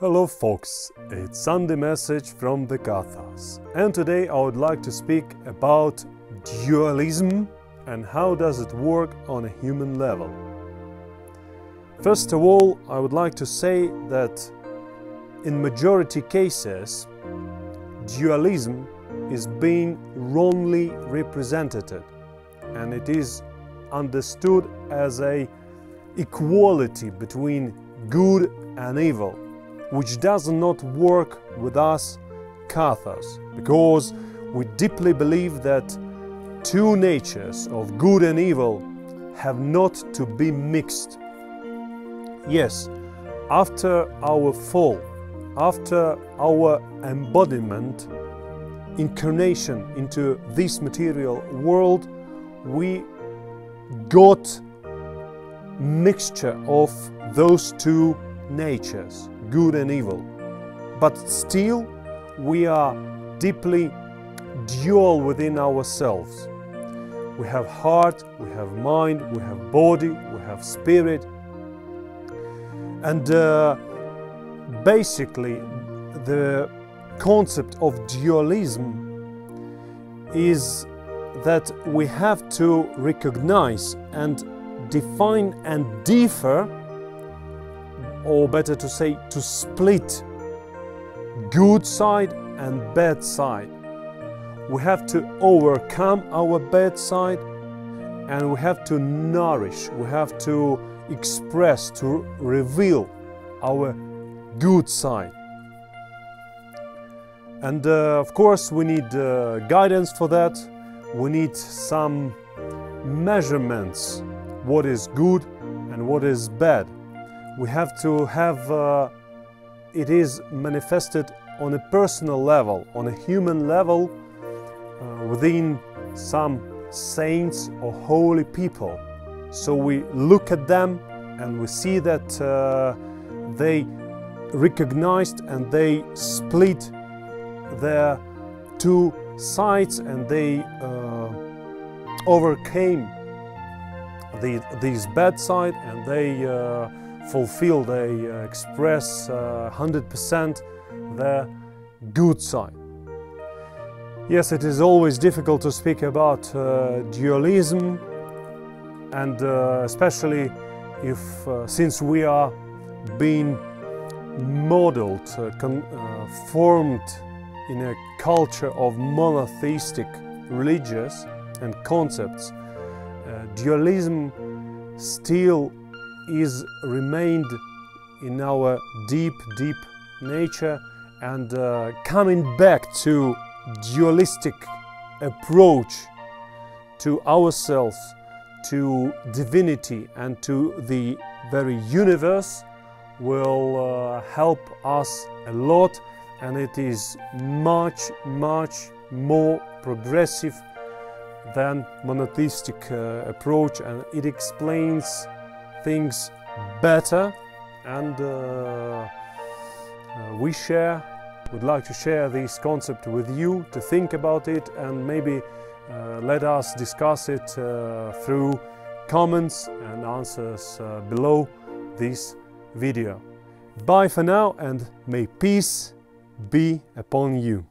Hello folks, it's Sunday message from the Cathars. And today I would like to speak about dualism and how does it work on a human level. First of all, I would like to say that in majority cases dualism is being wrongly represented and it is understood as a equality between good and evil which does not work with us Cathars, because we deeply believe that two natures of good and evil have not to be mixed. Yes, after our fall, after our embodiment, incarnation into this material world, we got mixture of those two natures good and evil. But still, we are deeply dual within ourselves. We have heart, we have mind, we have body, we have spirit. And uh, basically, the concept of dualism is that we have to recognize and define and differ or better to say, to split good side and bad side. We have to overcome our bad side and we have to nourish, we have to express, to reveal our good side. And uh, of course, we need uh, guidance for that. We need some measurements what is good and what is bad we have to have uh, it is manifested on a personal level, on a human level, uh, within some saints or holy people. So we look at them and we see that uh, they recognized and they split their two sides and they uh, overcame the, this bad side and they uh, fulfill, they uh, express 100% uh, their good side. Yes, it is always difficult to speak about uh, dualism and uh, especially if uh, since we are being modeled, uh, formed in a culture of monotheistic religious and concepts, dualism still is remained in our deep, deep nature and uh, coming back to dualistic approach to ourselves, to divinity and to the very universe will uh, help us a lot and it is much, much more progressive than monotheistic uh, approach and it explains things better and uh, uh, we share would like to share this concept with you to think about it and maybe uh, let us discuss it uh, through comments and answers uh, below this video. Bye for now and may peace be upon you.